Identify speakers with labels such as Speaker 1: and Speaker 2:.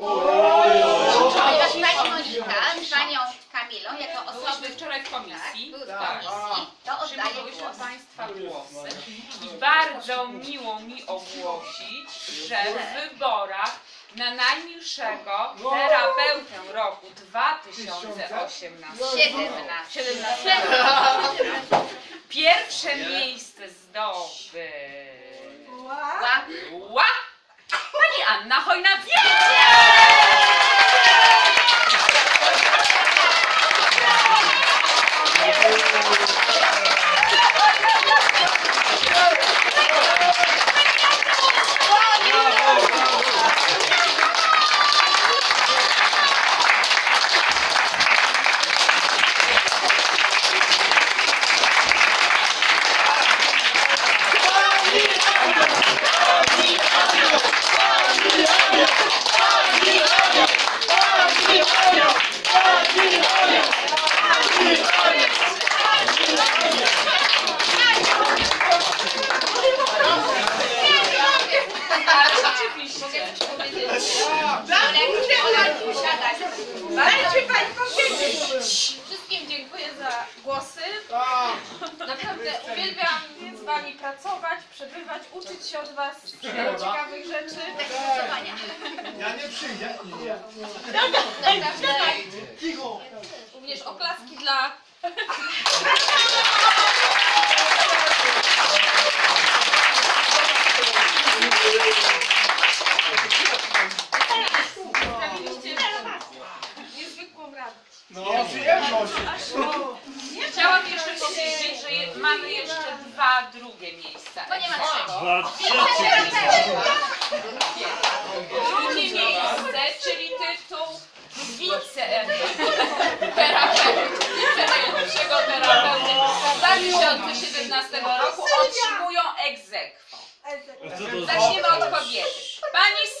Speaker 1: Ponieważ pani Monika z panią Kamilą, jako osoby
Speaker 2: Byłyśmy wczoraj w komisji.
Speaker 1: były w
Speaker 2: Tak.
Speaker 1: komisji, to oddaję
Speaker 2: Przyjmowałyśmy
Speaker 1: głos.
Speaker 2: Państwa głosy? I bardzo miło mi ogłosić, że w wyborach na najmilszego terapeutę roku 2018
Speaker 1: 17.
Speaker 2: 17 pierwsze miejsce zdobyła pani Anna Chojnacka. Ale
Speaker 3: uwielbiam z Wami pracować, przebywać, uczyć się od Was wielu ciekawych rzeczy.
Speaker 4: Ja nie przyjdę.
Speaker 3: Również oklaski dla... Sprawiliście niezwykłą radość.
Speaker 4: No, przyjemność.
Speaker 2: Chciałam jeszcze powiedzieć, że je, mamy jeszcze dwa drugie miejsca.
Speaker 1: Bo nie ma czego.
Speaker 2: Drugie miejsce, czyli tytuł wice terapeuty, wice najlepszego terapeuty 2017 roku otrzymują egzekwo. Zaczniemy od kobiety. Pani!